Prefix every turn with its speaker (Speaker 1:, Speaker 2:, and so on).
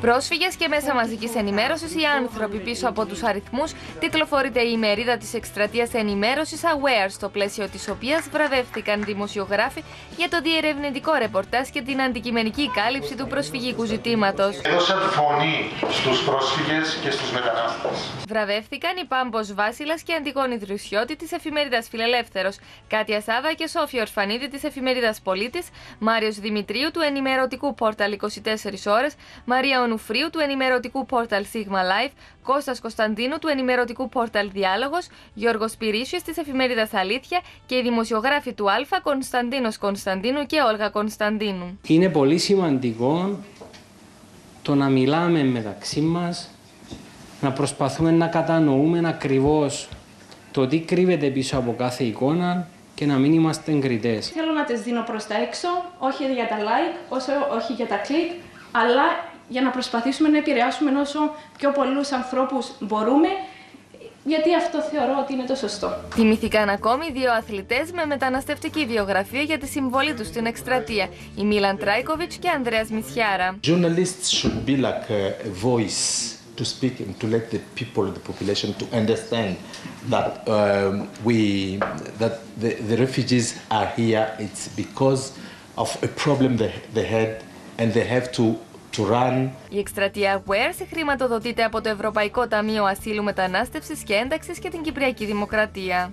Speaker 1: Πρόσφυγες και μέσα μαζικής ενημέρωσης, οι άνθρωποι πίσω από τους αριθμούς, τιτλοφορείται η ημερίδα της εκστρατείας ενημέρωσης Aware, στο πλαίσιο της οποίας βραβεύτηκαν δημοσιογράφοι για το διερευνητικό ρεπορτάζ και την αντικειμενική κάλυψη του προσφυγικού ζητήματος.
Speaker 2: Έδωσαν φωνή στους πρόσφυγες και στους μετανάστες.
Speaker 1: Βραβεύτηκαν η Πάμπος Βάσιλας και Αντιγόνη Δρουσιώτη της εφημερίδας Φιλελεύθερος, Κάτια Σάβα και Σόφιο Ορφανίδη της εφημερίδας Πολίτης, Μάριος Δημητρίου του ενημερωτικού πόρταλ 24 ώρες, Μαρία Ονουφρίου του ενημερωτικού πόρταλ Sigma Life, Κώστας Κωνσταντίνου του ενημερωτικού πόρταλ Διάλογος, Γιώργος Πυρίσιος της εφημερίδας Αλήθεια και οι δημοσιογράφοι του Α, Κωνσταντίνος Κωνσταντίνου και Όλγα Κωνσταντίνου.
Speaker 3: Είναι πολύ σημαντικό το να μιλάμε μεταξύ μας, να προσπαθούμε να κατανοούμε ακριβώς το τι κρύβεται πίσω από κάθε εικόνα και να μην είμαστε εγκριτές.
Speaker 4: Θέλω να τις δίνω προς τα έξω, όχι για τα like, όσο όχι για τα κλικ, αλλά για να προσπαθήσουμε να επηρεάσουμε όσο πιο πολλούς ανθρώπους μπορούμε, γιατί αυτό θεωρώ ότι είναι το σωστό.
Speaker 1: Τιμηθήκαν ακόμη δύο αθλητές με μεταναστευτική βιογραφία για τη συμβολή τους στην εκστρατεία, η Μίλαν Τράικοβιτ και Ανδρέας Μισιάρα.
Speaker 5: Journalists should be like a voice to speak and to let the people, the population, to understand that um, we, that the, the refugees are here. It's because of a problem they, they had, and they have to to run.
Speaker 1: Η εκστρατεία WEAR χρηματοδοτείται από το Ευρωπαϊκό Ταμείο Ασύλου Μετανάστευσης και Ένταξης και την Κυπριακή Δημοκρατία.